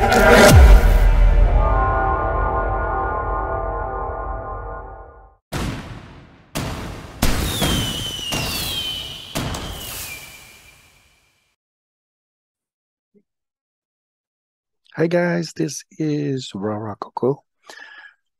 Hi guys, this is Rara Koko.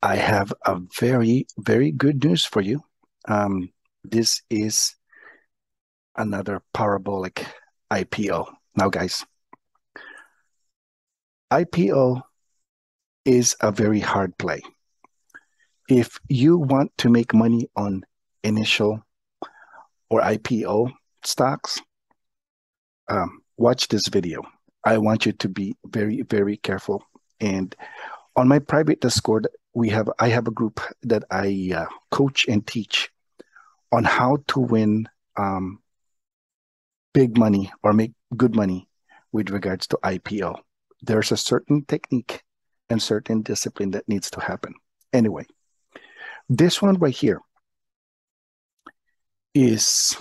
I have a very, very good news for you. Um, this is another parabolic IPO. Now, guys, IPO is a very hard play. If you want to make money on initial or IPO stocks, um, watch this video I want you to be very, very careful. And on my private Discord, we have I have a group that I uh, coach and teach on how to win um, big money or make good money with regards to IPO. There's a certain technique and certain discipline that needs to happen. Anyway, this one right here is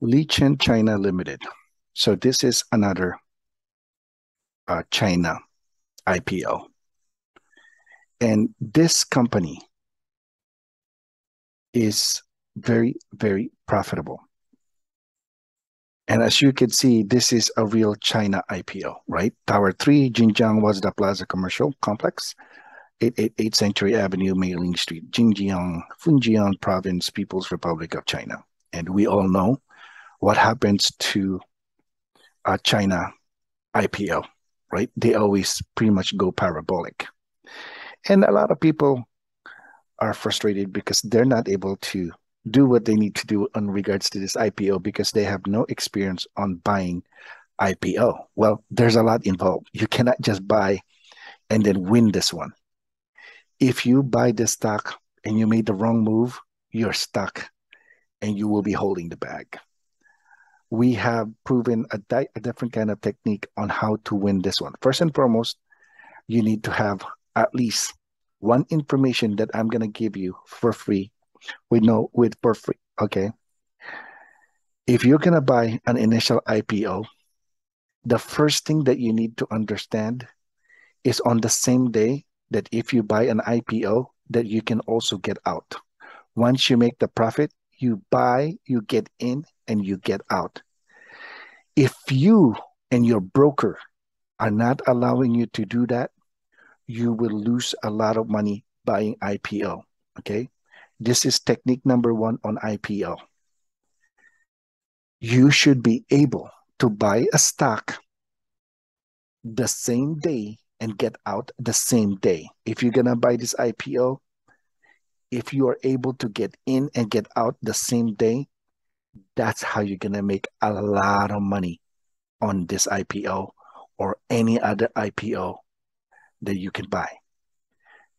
Lichen China Limited. So this is another uh, China IPO. And this company is very, very profitable. And as you can see, this is a real China IPO, right? Tower 3, Jinjiang Wanda Plaza Commercial Complex, 888 Century Avenue, Meiling Street, Jinjiang, Fujian Province, People's Republic of China. And we all know what happens to uh, China IPO, right? They always pretty much go parabolic. And a lot of people are frustrated because they're not able to do what they need to do in regards to this IPO because they have no experience on buying IPO. Well, there's a lot involved. You cannot just buy and then win this one. If you buy the stock and you made the wrong move, you're stuck and you will be holding the bag we have proven a, di- a different kind of technique on how to win this one. First and foremost, you need to have at least one information that I'm gonna give you for free, with know with free. Okay. If you're gonna buy an initial IPO, the first thing that you need to understand is on the same day that if you buy an IPO, that you can also get out. Once you make the profit, you buy, you get in, and you get out. If you and your broker are not allowing you to do that, you will lose a lot of money buying IPO. Okay. This is technique number one on IPO. You should be able to buy a stock the same day and get out the same day. If you're going to buy this IPO, if you are able to get in and get out the same day, that's how you're going to make a lot of money on this IPO or any other IPO that you can buy.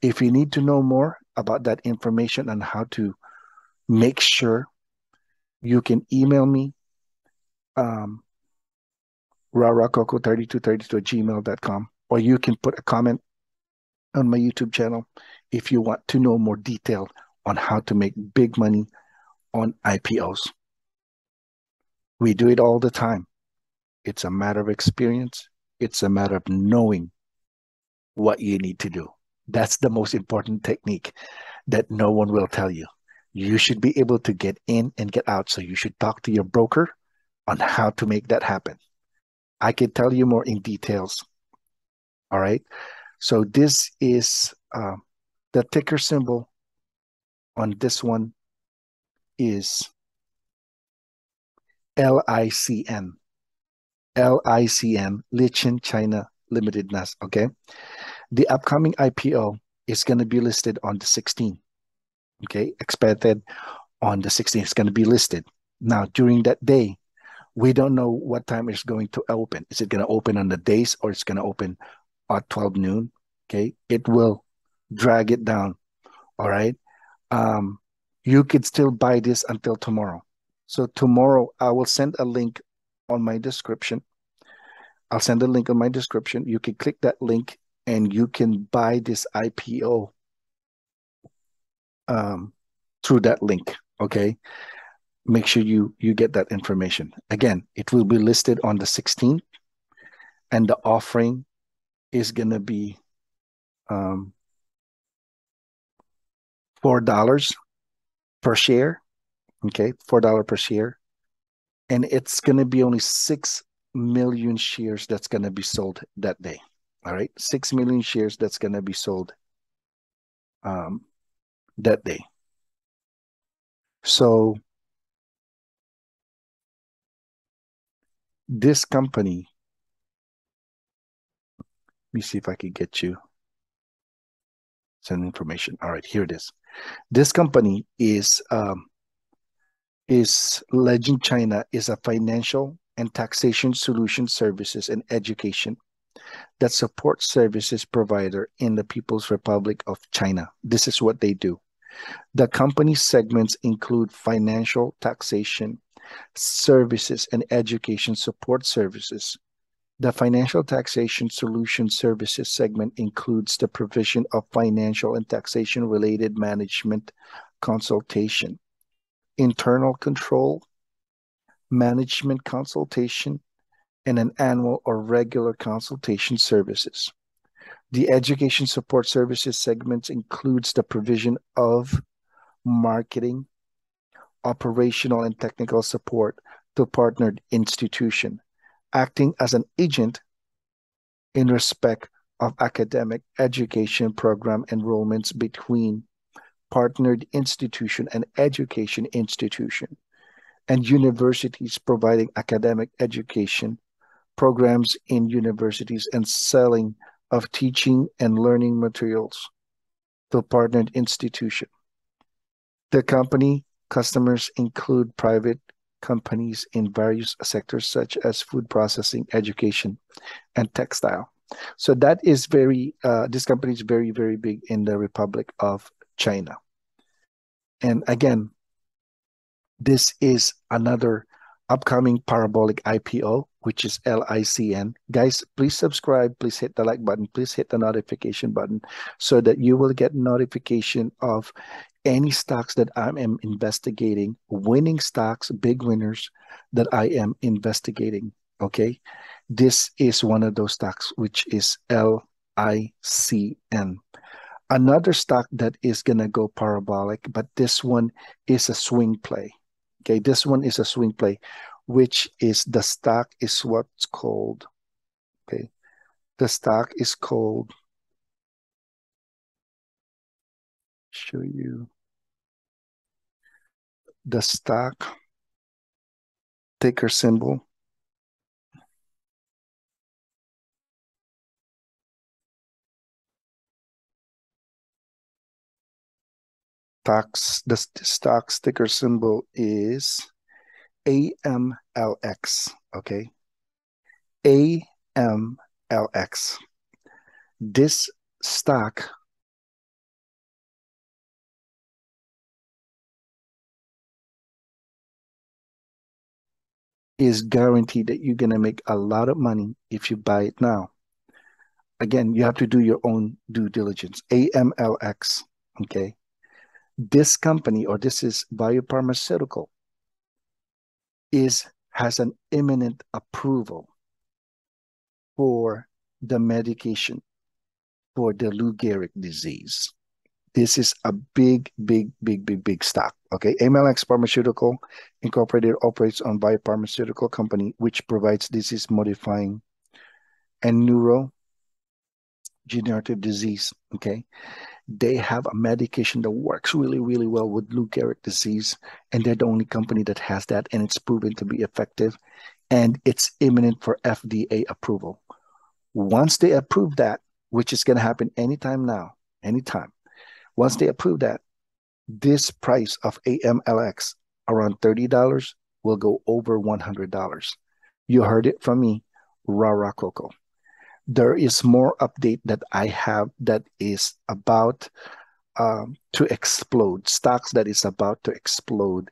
If you need to know more about that information and how to make sure you can email me um, raracoco3232 at gmail.com or you can put a comment on my YouTube channel if you want to know more detail on how to make big money on IPOs. We do it all the time. It's a matter of experience. It's a matter of knowing what you need to do. That's the most important technique that no one will tell you. You should be able to get in and get out. So you should talk to your broker on how to make that happen. I can tell you more in details. All right. So this is uh, the ticker symbol on this one is LICN. LICN, Lichen China Limited NAS. Okay. The upcoming IPO is going to be listed on the 16th. Okay. Expected on the 16th. It's going to be listed. Now, during that day, we don't know what time it's going to open. Is it going to open on the days or it's going to open at 12 noon? Okay. It will drag it down. All right. Um, you could still buy this until tomorrow. So tomorrow I will send a link on my description. I'll send a link on my description. You can click that link and you can buy this IPO um, through that link. Okay. Make sure you you get that information. Again, it will be listed on the 16th. and the offering is going to be um, four dollars per share. Okay, four dollar per share, and it's going to be only six million shares that's going to be sold that day. All right, six million shares that's going to be sold um, that day. So this company, let me see if I can get you some information. All right, here it is. This company is um, is Legend China is a financial and taxation solution services and education that support services provider in the People's Republic of China. This is what they do. The company segments include financial taxation, services, and education support services. The financial taxation solution services segment includes the provision of financial and taxation related management consultation, internal control, management consultation, and an annual or regular consultation services. The education support services segment includes the provision of marketing, operational and technical support to partnered institution, acting as an agent in respect of academic education program enrollments between partnered institution and education institution and universities providing academic education programs in universities and selling of teaching and learning materials to partnered institution. The company customers include private companies in various sectors such as food processing, education, and textile. So that is very, uh, this company is very, very big in the Republic of China. And again, this is another upcoming parabolic IPO, which is LICN. Guys, please subscribe, please hit the like button, please hit the notification button so that you will get notification of any stocks that I am investigating, winning stocks, big winners that I am investigating. Okay. This is one of those stocks, which is LICN. Another stock that is going to go parabolic, but this one is a swing play. Okay, this one is a swing play, which is the stock is what's called. Okay, the stock is called. Show you the stock ticker symbol. The stock sticker symbol is AMLX okay? AMLX this stock is guaranteed that you're going to make a lot of money if you buy it now. Again you have to do your own due diligence. AMLX okay this company or this is biopharmaceutical is has an imminent approval for the medication for the Lou Gehrig disease. This is a big, big, big, big, big stock. Okay, AMLX Pharmaceutical Incorporated operates on biopharmaceutical company which provides disease modifying and neuro degenerative disease. Okay, they have a medication that works really, really well with Lou Gehrig disease, and they're the only company that has that, and it's proven to be effective, and it's imminent for FDA approval. Once they approve that, which is going to happen anytime now, anytime, once they approve that, this price of AMLX around $30 will go over $100. You heard it from me, Rara Koko there is more update that I have that is about um, to explode, stocks that is about to explode,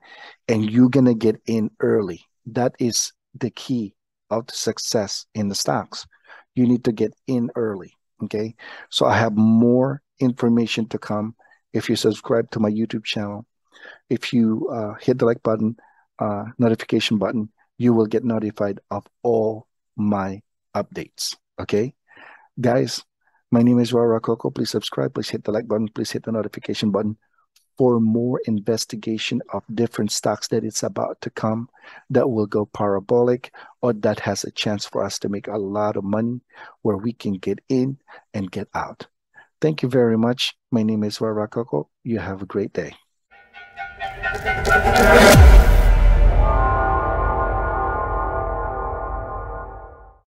and you're gonna get in early. That is the key of the success in the stocks. You need to get in early. Okay, so I have more information to come. If you subscribe to my YouTube channel, if you uh, hit the like button, uh, notification button, you will get notified of all my updates. Okay, guys, my name is Rara Koko. Please subscribe. Please hit the like button. Please hit the notification button for more investigation of different stocks that it's about to come that will go parabolic or that has a chance for us to make a lot of money where we can get in and get out. Thank you very much. My name is Rara Koko. You have a great day.